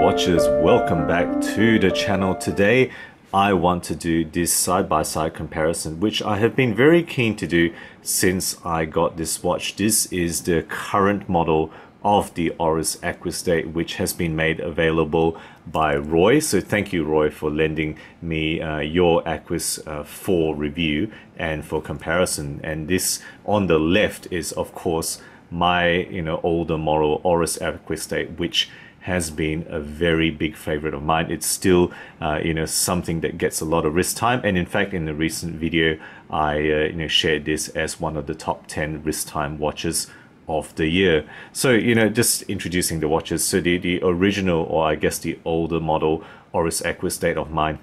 watchers, welcome back to the channel. Today I want to do this side-by-side -side comparison which I have been very keen to do since I got this watch. This is the current model of the Oris Aquis Date which has been made available by Roy. So thank you Roy for lending me uh, your Aquis uh, 4 review and for comparison. And this on the left is of course my you know older model Oris Aquis Date which has been a very big favorite of mine. It's still, uh, you know, something that gets a lot of wrist time. And in fact, in the recent video, I, uh, you know, shared this as one of the top 10 wrist time watches of the year. So, you know, just introducing the watches. So the, the original, or I guess the older model Oris Aquis Date of mine,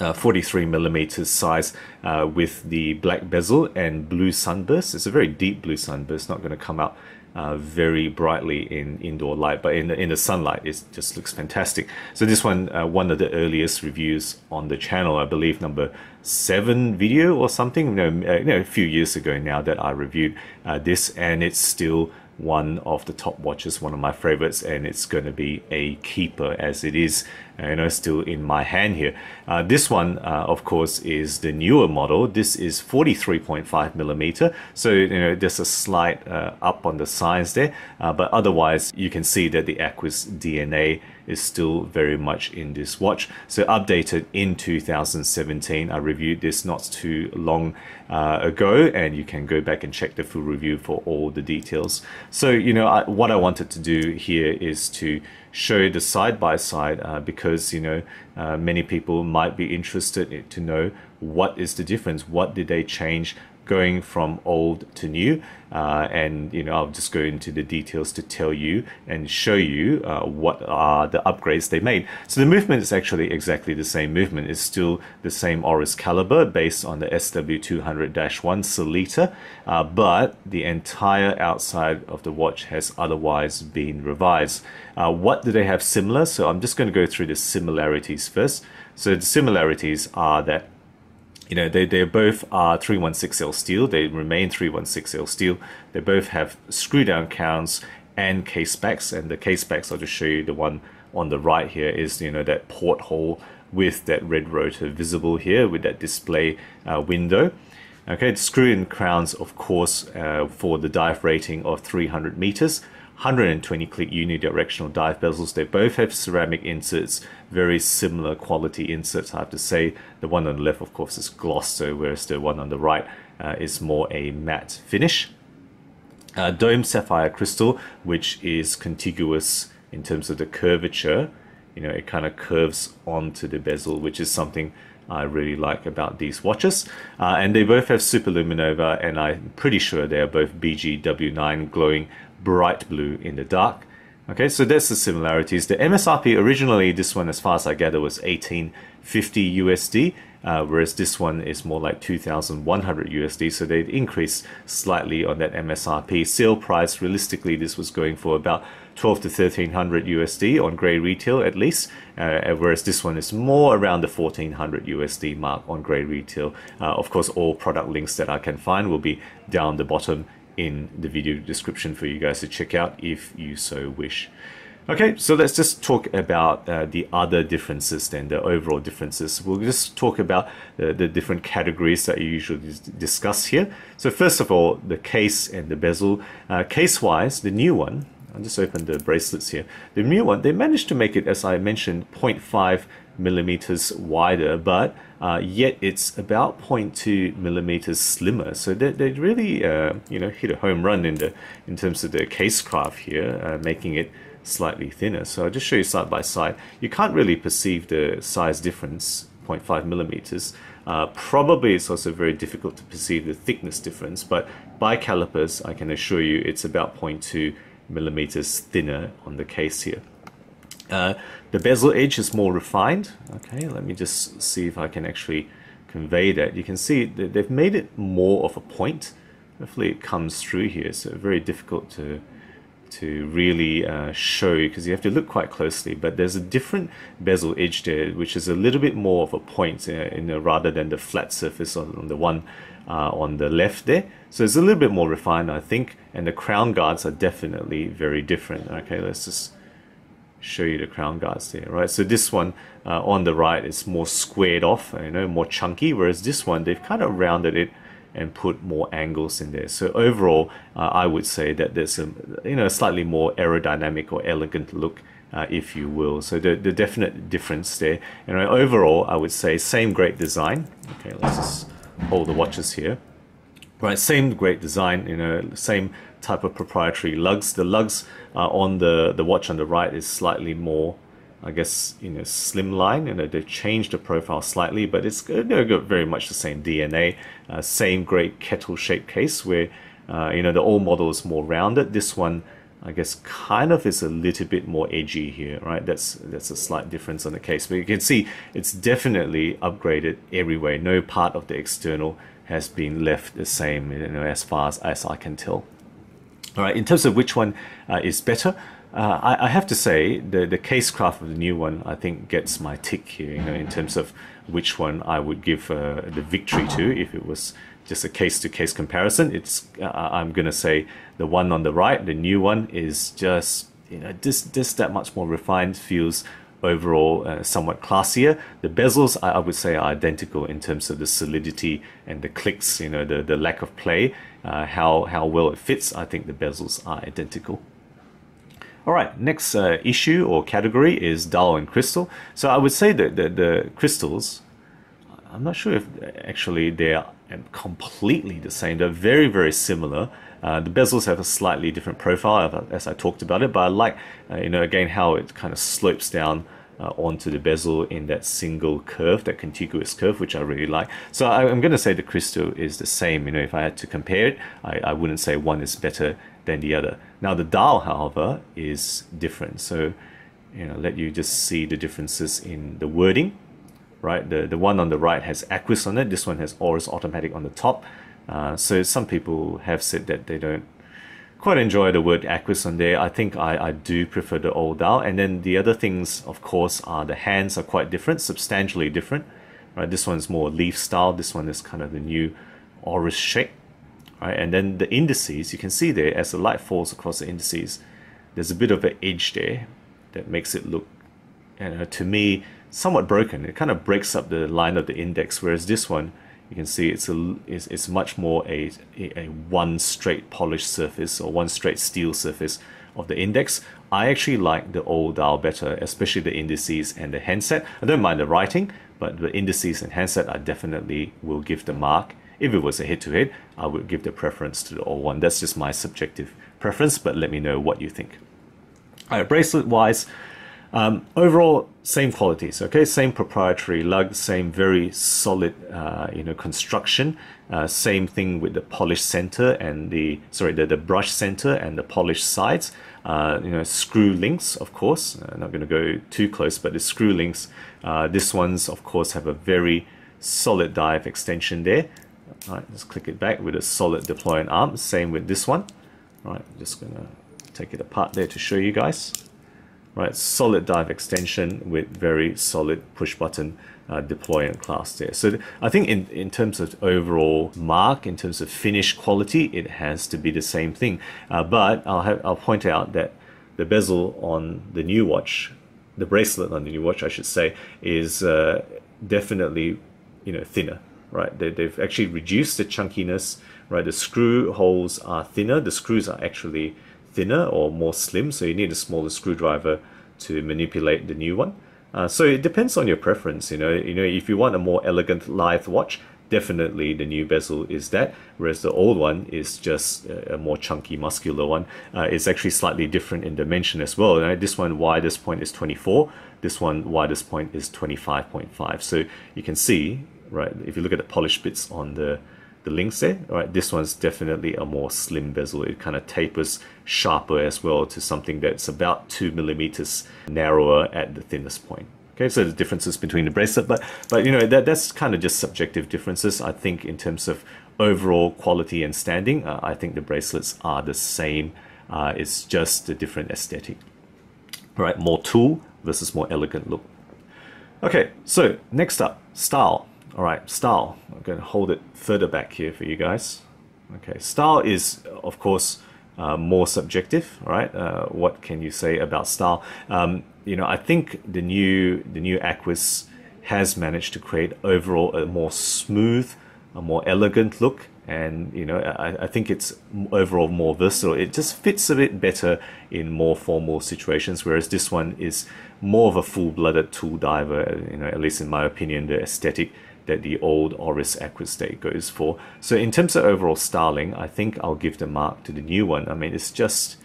uh, 43 millimeters size uh, with the black bezel and blue sunburst. It's a very deep blue sunburst, not going to come out uh, very brightly in indoor light, but in the, in the sunlight, it just looks fantastic. So this one, uh, one of the earliest reviews on the channel, I believe number seven video or something, you know, uh, you know a few years ago now that I reviewed uh, this, and it's still one of the top watches, one of my favorites, and it's going to be a keeper as it is, uh, you know, still in my hand here. Uh, this one, uh, of course, is the newer model. This is 43.5 millimeter, so you know there's a slight uh, up on the size there, uh, but otherwise you can see that the Aquis DNA is still very much in this watch. So updated in 2017. I reviewed this not too long uh, ago and you can go back and check the full review for all the details. So, you know, I, what I wanted to do here is to show the side by side uh, because, you know, uh, many people might be interested to know what is the difference, what did they change going from old to new uh, and you know I'll just go into the details to tell you and show you uh, what are the upgrades they made. So the movement is actually exactly the same movement. It's still the same Oris caliber based on the SW200-1 Sellita uh, but the entire outside of the watch has otherwise been revised. Uh, what do they have similar? So I'm just going to go through the similarities first. So the similarities are that you know, they, they both are 316L steel. They remain 316L steel. They both have screw down counts and case backs. And the case backs, I'll just show you the one on the right here is, you know, that porthole with that red rotor visible here with that display uh, window. Okay, the screw-in crowns, of course, uh, for the dive rating of 300 meters. 120 click unidirectional dive bezels. They both have ceramic inserts, very similar quality inserts. I have to say the one on the left, of course, is gloss, so whereas the one on the right uh, is more a matte finish. Uh, dome sapphire crystal, which is contiguous in terms of the curvature. You know, it kind of curves onto the bezel, which is something I really like about these watches. Uh, and they both have superluminova, and I'm pretty sure they are both BGW9 glowing bright blue in the dark. Okay, so that's the similarities. The MSRP originally, this one, as far as I gather, was 1850 USD, uh, whereas this one is more like 2,100 USD. So they increased slightly on that MSRP. Sale price, realistically, this was going for about 12 to 1300 USD on grey retail at least, uh, whereas this one is more around the 1400 USD mark on grey retail. Uh, of course, all product links that I can find will be down the bottom in the video description for you guys to check out if you so wish. Okay, so let's just talk about uh, the other differences then, the overall differences. We'll just talk about the, the different categories that you usually discuss here. So first of all, the case and the bezel. Uh, Case-wise, the new one, I'll just open the bracelets here. The new one, they managed to make it, as I mentioned, 0.5 millimeters wider, but uh, yet it's about 0.2 millimeters slimmer. So they, they really, uh, you know, hit a home run in the in terms of the case craft here, uh, making it slightly thinner. So I'll just show you side by side. You can't really perceive the size difference, 0.5 millimeters. Uh, probably it's also very difficult to perceive the thickness difference, but by calipers, I can assure you it's about 0.2 millimeters thinner on the case here. Uh, the bezel edge is more refined. Okay, let me just see if I can actually convey that. You can see that they've made it more of a point. Hopefully it comes through here. So very difficult to to really uh, show because you have to look quite closely. But there's a different bezel edge there, which is a little bit more of a point, uh, in a, rather than the flat surface on, on the one uh, on the left there. So it's a little bit more refined, I think. And the crown guards are definitely very different. Okay, let's just show you the crown guards there, right? So this one uh, on the right is more squared off, you know, more chunky, whereas this one, they've kind of rounded it and put more angles in there. So overall, uh, I would say that there's a, you know, slightly more aerodynamic or elegant look uh, if you will. So the, the definite difference there. And overall, I would say same great design. Okay, let's just hold the watches here. Right, same great design, you know, same type of proprietary lugs. The lugs uh, on the, the watch on the right is slightly more, I guess, you know, slimline. You know, they've changed the profile slightly, but it's you know, got very much the same DNA. Uh, same great kettle-shaped case where, uh, you know, the old model is more rounded. This one I guess kind of is a little bit more edgy here, right? That's that's a slight difference on the case, but you can see it's definitely upgraded everywhere. No part of the external has been left the same, you know, as far as, as I can tell. All right, in terms of which one uh, is better, uh, I, I, have to say the the case craft of the new one I think gets my tick here. You know, in terms of which one I would give uh, the victory to if it was just a case-to-case comparison, it's uh, I'm gonna say the one on the right, the new one, is just you know just just that much more refined, feels overall uh, somewhat classier. The bezels I, I, would say are identical in terms of the solidity and the clicks, you know, the the lack of play, uh, how how well it fits. I think the bezels are identical. All right, next uh, issue or category is dial and crystal. So I would say that the, the crystals, I'm not sure if actually they are completely the same. They're very, very similar. Uh, the bezels have a slightly different profile as I talked about it, but I like, uh, you know, again, how it kind of slopes down uh, onto the bezel in that single curve, that contiguous curve, which I really like. So I, am going to say the crystal is the same. You know, if I had to compare it, I, I wouldn't say one is better than the other. Now the dial, however, is different. So, you know, let you just see the differences in the wording right? The, the one on the right has Aquis on it. This one has Oris Automatic on the top. Uh, so some people have said that they don't quite enjoy the word Aquis on there. I think I, I do prefer the old dial. And then the other things, of course, are the hands are quite different, substantially different. Right, this one's more leaf style. This one is kind of the new Oris shape. Right, and then the indices, you can see there as the light falls across the indices, there's a bit of an edge there that makes it look, you know, to me, somewhat broken. It kind of breaks up the line of the index, whereas this one, you can see it's a it's, it's much more a, a one straight polished surface or one straight steel surface of the index. I actually like the old dial better, especially the indices and the handset. I don't mind the writing, but the indices and handset I definitely will give the mark. If it was a head-to-head, -head, I would give the preference to the old one. That's just my subjective preference, but let me know what you think. All right, bracelet-wise, um, overall, same qualities, okay? Same proprietary lug, same very solid, uh, you know, construction. Uh, same thing with the polished center and the, sorry, the, the brush center and the polished sides. Uh, you know, screw links, of course. I'm not going to go too close, but the screw links, uh, this ones, of course, have a very solid dive extension there. All right, let's click it back with a solid deploying arm. Same with this one. All right, just going to take it apart there to show you guys right? Solid dive extension with very solid push button uh, deploy and class there. So I think in, in terms of overall mark, in terms of finish quality, it has to be the same thing. Uh, but I'll have I'll point out that the bezel on the new watch, the bracelet on the new watch, I should say, is uh, definitely you know thinner. Right, they, they've actually reduced the chunkiness. Right, the screw holes are thinner. The screws are actually thinner or more slim, so you need a smaller screwdriver to manipulate the new one. Uh, so it depends on your preference. You know, you know, if you want a more elegant lithe watch, definitely the new bezel is that, whereas the old one is just a more chunky, muscular one. Uh, it's actually slightly different in dimension as well. Right? This one widest point is 24. This one widest point is 25.5. So you can see, right, if you look at the polished bits on the the links there. Right, this one's definitely a more slim bezel. It kind of tapers sharper as well to something that's about two millimeters narrower at the thinnest point. Okay, so the differences between the bracelet, but but you know that that's kind of just subjective differences. I think in terms of overall quality and standing, uh, I think the bracelets are the same. Uh, it's just a different aesthetic. All right, more tool versus more elegant look. Okay, so next up, style. All right, style. I'm going to hold it further back here for you guys. Okay, style is, of course, uh, more subjective, right? Uh, what can you say about style? Um, you know, I think the new the new Aquis has managed to create overall a more smooth, a more elegant look, and you know, I, I think it's overall more versatile. It just fits a bit better in more formal situations, whereas this one is more of a full-blooded tool diver. You know, at least in my opinion, the aesthetic that the old Oris Aquis Date goes for. So in terms of overall styling, I think I'll give the mark to the new one. I mean, it's just,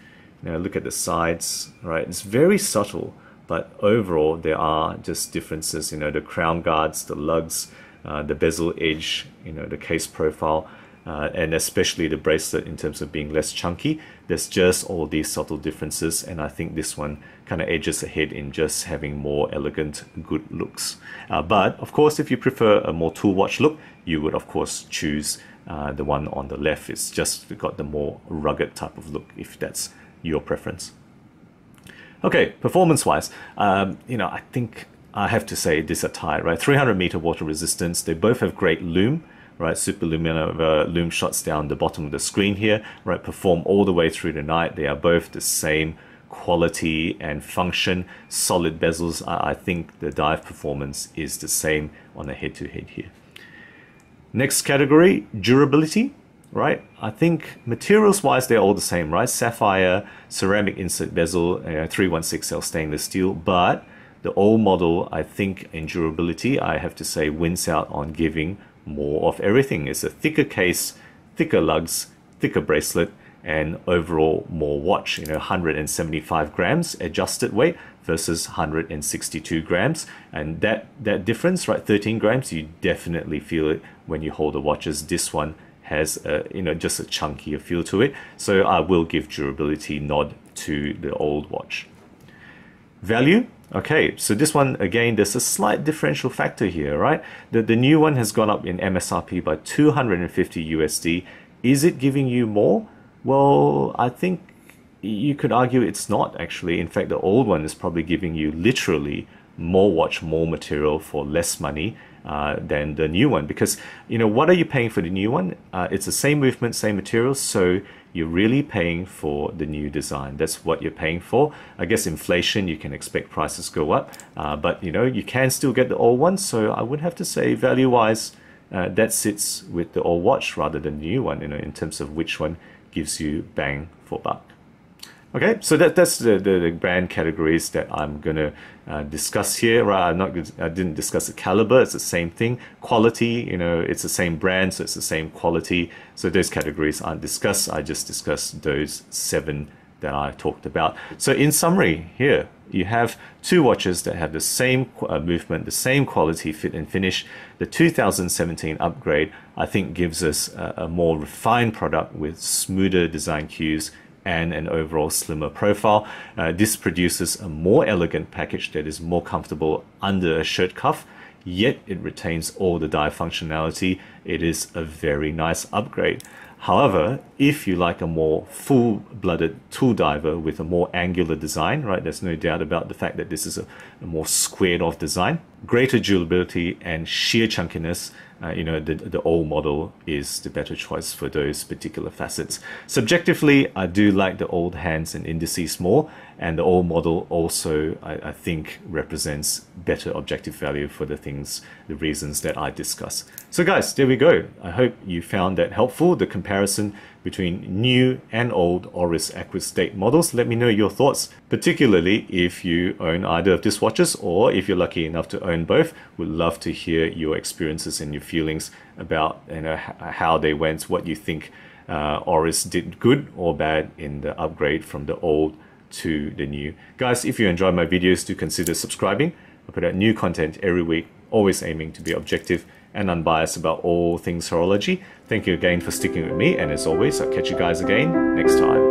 you know, look at the sides, right? It's very subtle, but overall there are just differences, you know, the crown guards, the lugs, uh, the bezel edge, you know, the case profile, uh, and especially the bracelet in terms of being less chunky. There's just all these subtle differences, and I think this one kind of edges ahead in just having more elegant, good looks. Uh, but of course, if you prefer a more tool watch look, you would of course choose uh, the one on the left. It's just got the more rugged type of look, if that's your preference. Okay, performance-wise, um, you know, I think I have to say this tied, right? 300 meter water resistance. They both have great lume right? Super Luminova lume shots down the bottom of the screen here, right? Perform all the way through the night. They are both the same quality and function. Solid bezels, I, I think the dive performance is the same on a head-to-head -head here. Next category, durability, right? I think materials-wise, they're all the same, right? Sapphire, ceramic insert bezel, uh, 316L stainless steel, but the old model, I think in durability, I have to say wins out on giving more of everything. It's a thicker case, thicker lugs, thicker bracelet, and overall more watch. You know, 175 grams adjusted weight versus 162 grams, and that that difference, right, 13 grams, you definitely feel it when you hold the watches. This one has a, you know just a chunkier feel to it, so I will give durability nod to the old watch. Value Okay, so this one, again, there's a slight differential factor here, right? The, the new one has gone up in MSRP by 250 USD. Is it giving you more? Well, I think you could argue it's not actually. In fact, the old one is probably giving you literally more watch, more material for less money uh, than the new one. Because, you know, what are you paying for the new one? Uh, it's the same movement, same materials, so you're really paying for the new design. That's what you're paying for. I guess inflation, you can expect prices go up, uh, but you know, you can still get the old one. So I would have to say value-wise, uh, that sits with the old watch rather than the new one, you know, in terms of which one gives you bang for buck. Okay, so that, that's the, the, the brand categories that I'm going to uh, discuss here. Right, I'm not, I didn't discuss the caliber, it's the same thing. Quality, you know, it's the same brand, so it's the same quality. So those categories aren't discussed. I just discussed those seven that I talked about. So in summary here, you have two watches that have the same uh, movement, the same quality, fit and finish. The 2017 upgrade, I think, gives us a, a more refined product with smoother design cues and an overall slimmer profile. Uh, this produces a more elegant package that is more comfortable under a shirt cuff, yet it retains all the dive functionality. It is a very nice upgrade. However, if you like a more full-blooded tool diver with a more angular design, right, there's no doubt about the fact that this is a, a more squared-off design, greater durability and sheer chunkiness, uh, you know, the, the old model is the better choice for those particular facets. Subjectively, I do like the old hands and indices more, and the old model also, I, I think, represents better objective value for the things, the reasons that I discuss. So guys, there we go. I hope you found that helpful, the comparison between new and old Oris Aquis Date models. Let me know your thoughts, particularly if you own either of these watches or if you're lucky enough to own both. Would love to hear your experiences and your feelings about you know how they went, what you think uh, Oris did good or bad in the upgrade from the old to the new. Guys, if you enjoy my videos, do consider subscribing. I put out new content every week, always aiming to be objective and unbiased about all things horology. Thank you again for sticking with me, and as always, I'll catch you guys again next time.